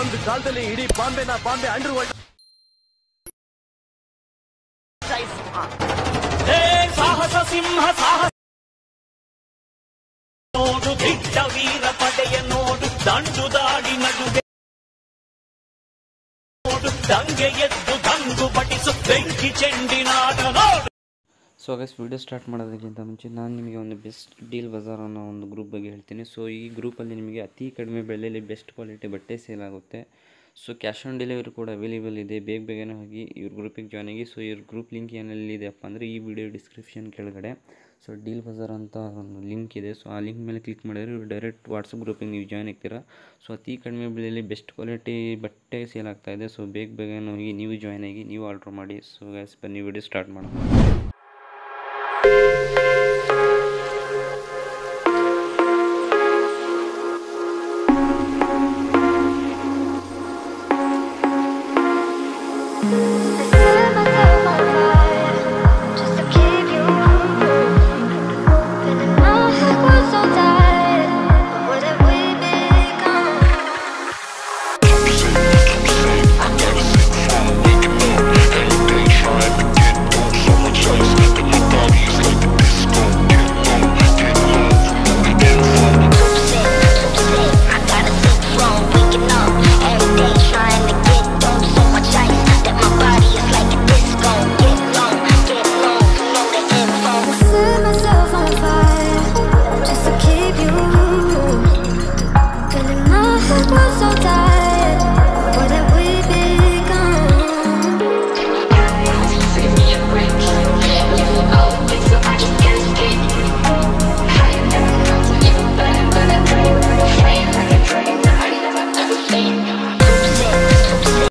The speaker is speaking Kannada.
ಒಂದು ಕಾಲದಲ್ಲಿ ಇಡೀ ಬಾಂಬೆನ ಬಾಂಬೆ ಅಂಡರ್ ವರ್ಲ್ಡ್ ಸಾಹಸ ಸಿಂಹ ಸಾಹಸ ನೋಡು ದಿಟ್ಟ ವೀರ ಪಡೆಯ ನೋಡು ದಂಡು ದಾಡಿ ನಡುವೆ ನೋಡು ದಂಗೆ ಎದ್ದು ದಂಗು ಪಟಿಸು ಬೆಂಕಿ ಚೆಂಡಿನಾಟ ನೋಡು ಸೊ ಗೈಸ್ ವಿಡಿಯೋ ಸ್ಟಾರ್ಟ್ ಮಾಡೋದಕ್ಕಿಂತ ಮುಂಚೆ ನಾನು ನಿಮಗೆ ಒಂದು ಬೆಸ್ಟ್ ಡೀಲ್ ಬಜಾರ್ ಅನ್ನೋ ಒಂದು ಗ್ರೂಪ್ ಬಗ್ಗೆ ಹೇಳ್ತೀನಿ. ಸೊ ಈ ಗ್ರೂಪಲ್ಲಿ ನಿಮಗೆ ಅತಿ ಕಡಿಮೆ ಬೆಲೆಯಲ್ಲಿ ಬೆಸ್ಟ್ ಕ್ವಾಲಿಟಿ ಬಟ್ಟೆ ಸೇಲ್ ಆಗುತ್ತೆ. ಸೊ ಕ್ಯಾಶ್ ಆನ್ ಡೆಲಿವರಿ ಕೂಡ ಅವೈಲೇಬಲ್ ಇದೆ. ಬೇಗ ಬೇಗನೆ ಹೋಗಿ ಇವ್ರ ಗ್ರೂಪಿಗೆ ಜಾಯ್ನ್ ಆಗಿ. ಸೊ ಇವ್ರ ಗ್ರೂಪ್ ಲಿಂಕ್ ಏನೆಲ್ಲಿದೆಯಪ್ಪ ಅಂದರೆ ಈ ವಿಡಿಯೋ ಡಿಸ್ಕ್ರಿಪ್ಷನ್ ಕೆಳಗಡೆ. ಸೊ ಡೀಲ್ ಬಜಾರ್ ಅಂತ ಒಂದು ಲಿಂಕ್ ಇದೆ. ಸೊ ಆ ಲಿಂಕ್ ಮೇಲೆ ಕ್ಲಿಕ್ ಮಾಡಿದ್ರೆ ಇವ್ರು ಡೈರೆಕ್ಟ್ ವಾಟ್ಸಪ್ ಗ್ರೂಪಿಗೆ ನೀವು ಜಾಯ್ನ್ ಆಗ್ತೀರಾ. ಸೊ ಅತಿ ಕಡಿಮೆ ಬೆಲೆಯಲ್ಲಿ ಬೆಸ್ಟ್ ಕ್ವಾಲಿಟಿ ಬಟ್ಟೆ ಸೇಲ್ ಆಗ್ತಾಯಿದೆ ಸೊ ಬೇಗ ಬೇಗನೆ ಹೋಗಿ ನೀವು ಜಾಯ್ನ್ ಆಗಿ ನೀವು ಆರ್ಡ್ರ್ ಮಾಡಿ. ಸೊ ಗ್ಯಾಸ್ ಬನ್ನಿ ವಿಡಿಯೋ ಸ್ಟಾರ್ಟ್ ಮಾಡೋಣ.